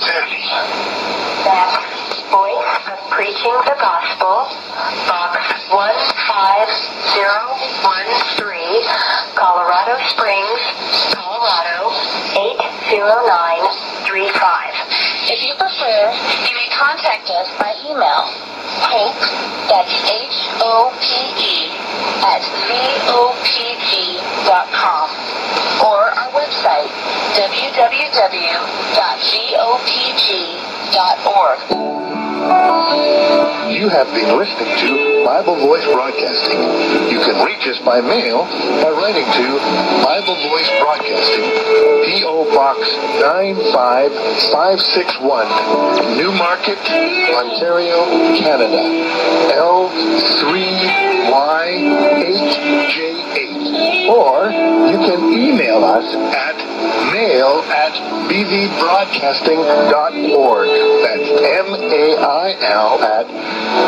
clearly that voice of preaching the gospel, box 15013, Colorado Springs, Colorado 80935. If you prefer, you may contact us by email. Hope, that's H-O-P-E, at V-O-P-G dot com website, www.vopg.org. You have been listening to Bible Voice Broadcasting. You can reach us by mail by writing to Bible Voice Broadcasting, P.O. Box 95561, Newmarket, Ontario, Canada, L3Y8J8. You can email us at mail at bvbroadcasting.org. That's M-A-I-L at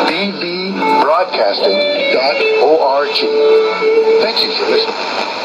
bvbroadcasting.org. Thank you for listening.